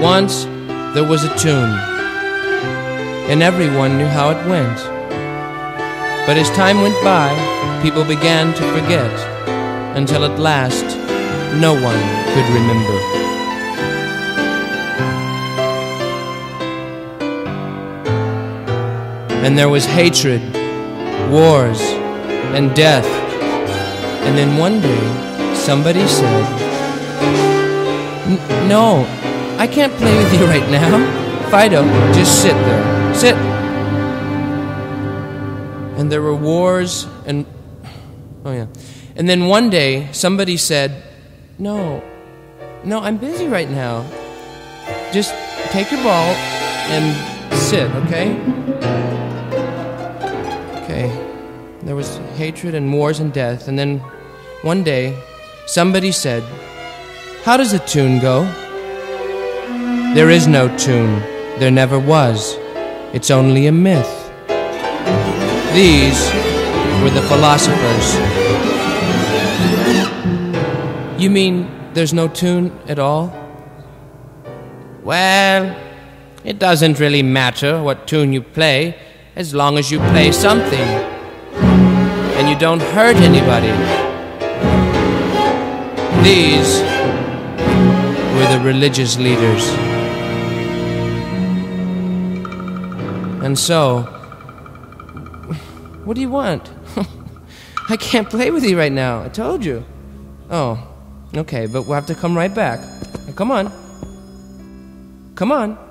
Once there was a tune, and everyone knew how it went. But as time went by, people began to forget, until at last no one could remember. And there was hatred, wars, and death. And then one day, somebody said, No, I can't play with you right now. Fido, just sit there. Sit. And there were wars and. Oh, yeah. And then one day, somebody said, No, no, I'm busy right now. Just take your ball and sit, okay? Okay. There was hatred and wars and death. And then one day, somebody said, How does a tune go? There is no tune. There never was. It's only a myth. These were the philosophers. You mean there's no tune at all? Well, it doesn't really matter what tune you play as long as you play something and you don't hurt anybody. These were the religious leaders. And so, what do you want? I can't play with you right now. I told you. Oh, okay, but we'll have to come right back. Come on. Come on.